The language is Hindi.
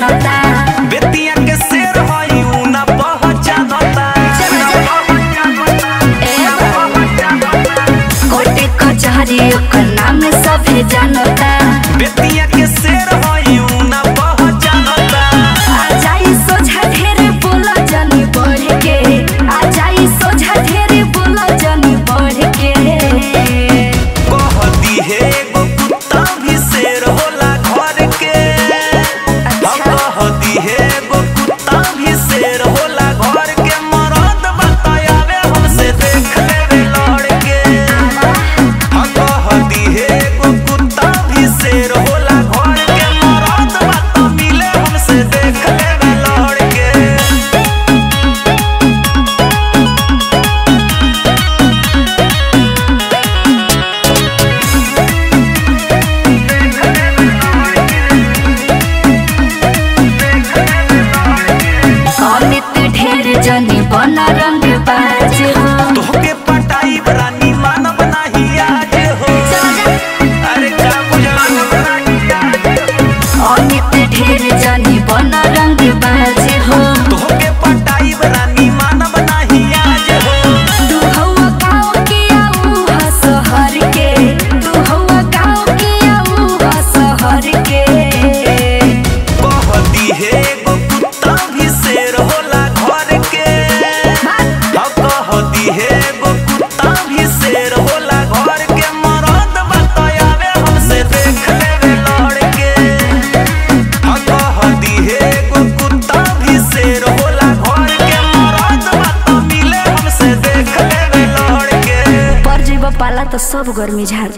सभे जनता cero. तो सब गर्मी झाड़